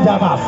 di atas.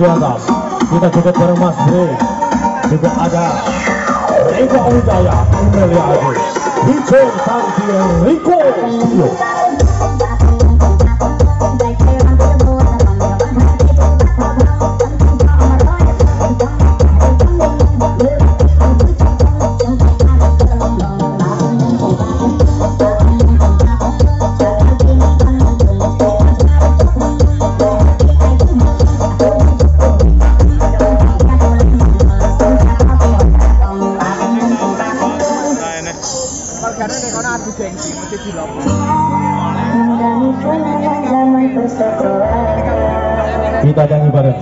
Di atas. Kita joget bareng Mas Bre. Juga ada Riko Wijaya, Amelia Adi. Hijau Santi Riko Studio. Dilopo. Kita nyanyi bareng.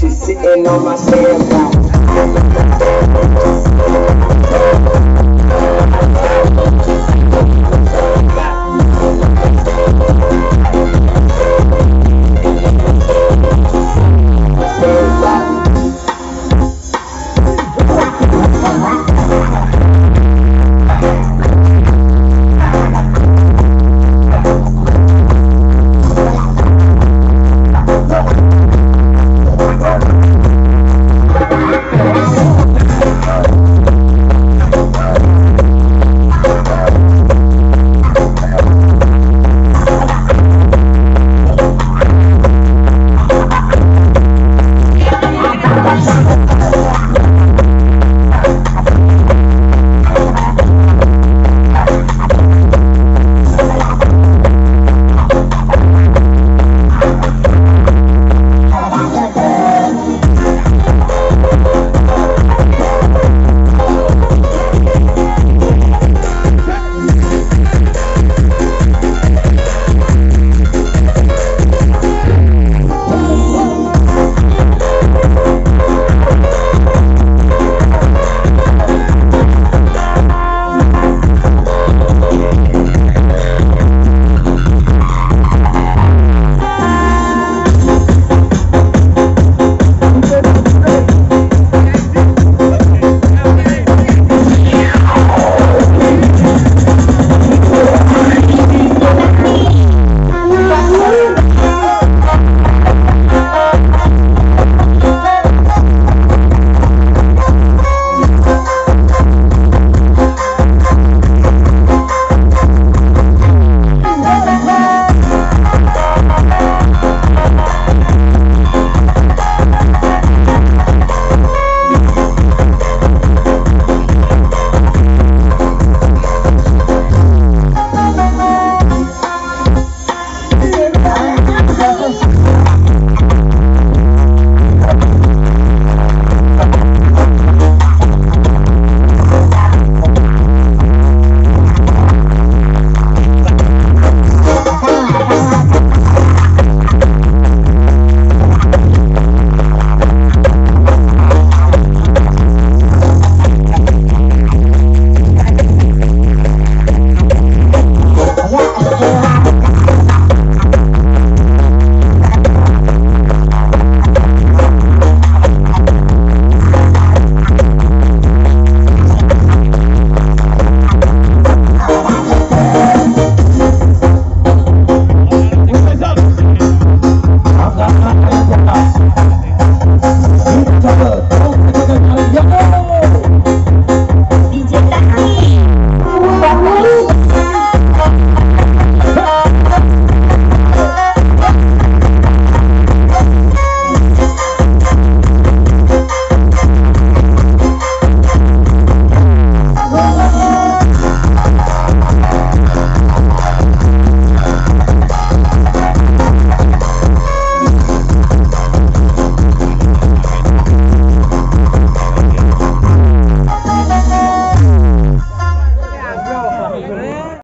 to sit on my stand now.